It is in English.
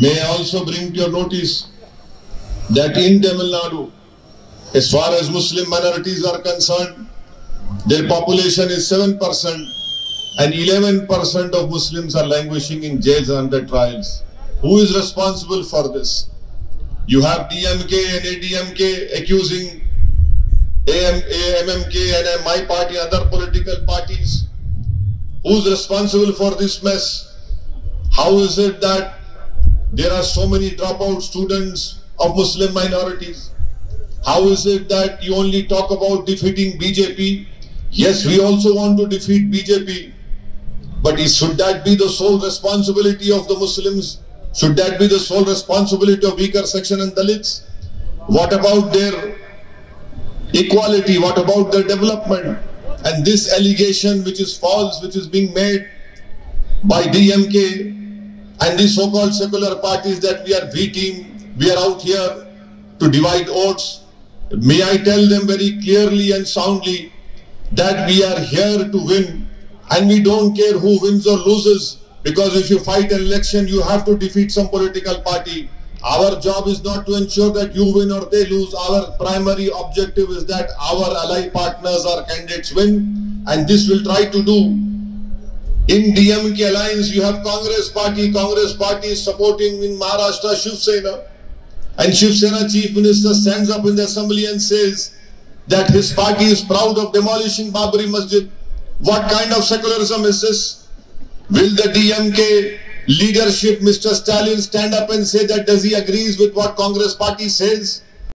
May I also bring to your notice that in Tamil Nadu, as far as Muslim minorities are concerned, their population is 7% and 11% of Muslims are languishing in jails and under trials. Who is responsible for this? You have DMK and ADMK accusing AM, AMMK and my party, other political parties. Who's responsible for this mess? How is it that there are so many dropout students of Muslim minorities? How is it that you only talk about defeating BJP? Yes, we also want to defeat BJP. But should that be the sole responsibility of the Muslims? Should that be the sole responsibility of weaker section and Dalits? What about their equality? What about their development? And this allegation, which is false, which is being made by DMK and the so-called secular parties that we are team, we are out here to divide votes. May I tell them very clearly and soundly that we are here to win and we don't care who wins or loses because if you fight an election, you have to defeat some political party. Our job is not to ensure that you win or they lose. Our primary objective is that our ally partners or candidates win and this will try to do. In DMK alliance, you have Congress party. Congress party is supporting in Maharashtra Shiv Sena. And Shiv Sena chief minister stands up in the assembly and says that his party is proud of demolishing Babri Masjid. What kind of secularism is this? Will the DMK leadership, Mr. Stalin, stand up and say that does he agrees with what Congress party says?